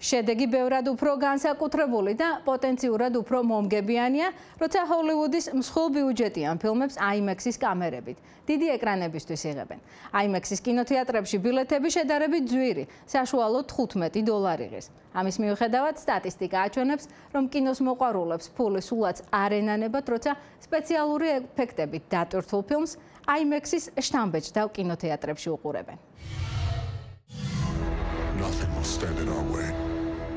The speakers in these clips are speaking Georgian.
შედეგი ბევრად უფრო განსაკუთრებული და პოტენციურად უფრო მომგებიანია, როცა ჰოლივუდის მსხვილ ბიუჯეტიან ფილმებს IMAX-ის კამერებით დიდი ეკრანებისთვის იღებენ. IMAX-ის კინოთეატრებში ბილეთები შედარებით ძვირი, საშუალო 15 დოლარი ღირს. ამის მიუხედავად, სტატისტიკა აჩვენებს, რომ კინოს მოყვარულებს ფული სულაც არ ენანებათ, როცა სპეციალური ეფექტებით დატვირთულ ფილმს IMAX-ის შტამბეჭდავ კინოთეატრებში უყურებენ. Nothing will stand in our way.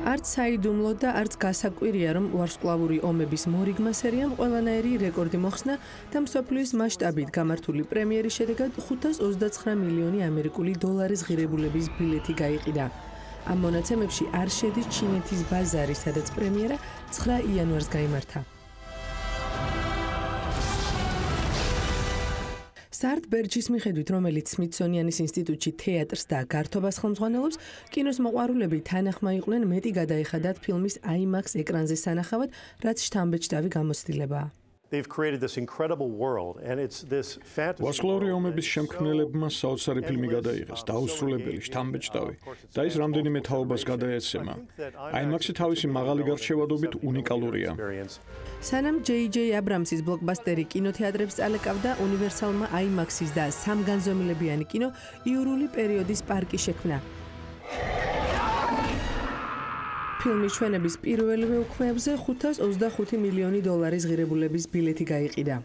არც საიდუმლო და არც გასაკვირია, რომ ვარსკვლავური ომების მორიგმა სერიამ ყველანაირი რეკორდი მოხსნა და მსოფლიოს მასშტაბით გამართული პრემიერის შედეგად 529 მილიონი ამერიკული დოლარის ღირებულების ბილეთი გაიყიდა. ამ მონაცემებში არ შედის ჩინეთის ბაზარი, სადაც პრემიერა 9 იანვარს გამართა. სარტ ბერჯის მიხედვით, რომელიც სმიტსონიანის ინსტიტუტში თეატრს და გართობას ხელმძღვანელობს, კინოს მოყვარულები თანახმა იყვნენ მეტი გადაეხადათ ფილმის IMAX ეკრანზე სანახავად, რაც შთამბეჭდავი გამოცდილებაა. They've created this incredible world and it's this fantasy ვასკლავრი ომების შემქმნელებმა საოცარი ფილმი გადაიღეს. დაუსრულებელი შთამბეჭდავი. და ის რამდენიმე თაობას გადაეცემა. IMAX-ი თავისი მაღალი გარჩევადობით უნიკალურია. სანამ JJ Abrams-ის ბლოკბასტერი კინოთეატრებს წალეკავდა უნივერსალმა IMAX-ის და სამგანზომილებიანი კინო იურული პერიოდის პარკი შექმნა ფილმის ჩვენების პირველივე უქმეებზე 525 მილიონი დოლარის ღირებულების ბილეთი გაიყიდა.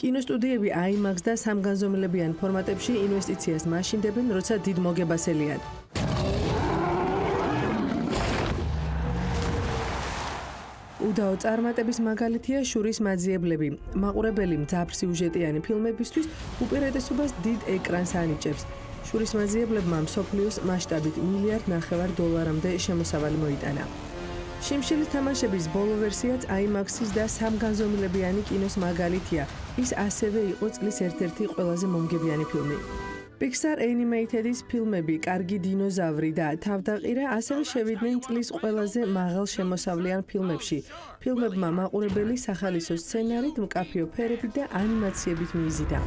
კინოსტუდიები IMAX და სამგანზომილებიან ფორმატებში ინვესტიციას მაშინდებენ, როცა დიდ მოგებასელიათ. უდაო წარმატების მაგალითია შურის მაძიებლები. მაყურებელი მძაფრ სიუჟეტიანი ფილმებისთვის უპირატესობას დიდ ეკრანს ანიჭებს. შურის მაძიებლებმა მსოფლიოს მასშტაბით მილიარდ ნახევარ დოლარამდე შემოსავალი მოიტანა. შიმშილის თამაშების ბოლო ვერსიაც IMAX-ის და სამგანზომილებიანი კინოს მაგალითია. ის ასევე იყო წლის ერთ-ერთი ყველაზე მომგებიანი ფილმი. Pixar Animated-ის ფილმები კარგი დინოზავრი და თავდაყირა ასევე შევიდნენ წლის ყველაზე მაღალ შემოსავლიან ფილმებში. ფილმებმა მაყურებელი სახალისო სცენარით, მკაფიო ფერებით და ანიმაციებით მიიზიდა.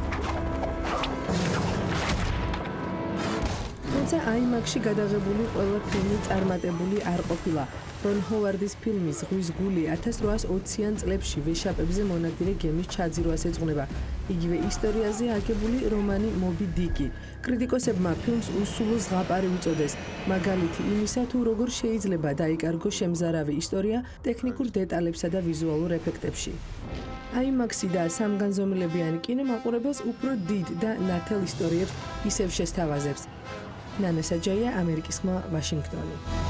თუმცა IMAX-ში გადაღებული ყველა ფილმი წარმატებული არ ყოფილა. რონ ჰოვარდის ფილმის ზღვის გული 1820-იან წლებში ვეშაპებზე მონადირე გემის ჩაძირვას ეძღვნება. იგივე ისტორიაზე აგებული რომანი მობი დიკი. კრიტიკოსებმა ფილმს უსულო ზღაპარი უწოდეს, მაგალითი იმისა, თუ როგორ შეიძლება დაიკარგო შემზარავი ისტორია ტექნიკურ დეტალებსა და ვიზუალურ ეფექტებში. IMAX-ი და სამგანზომილებიანი კინო მაყურებელს უფრო დიდ და ნათელ ისტორიებს ისევ შესთავაზებს. ნანა საჯაია ამერიკის ხმა ვაშინგტონი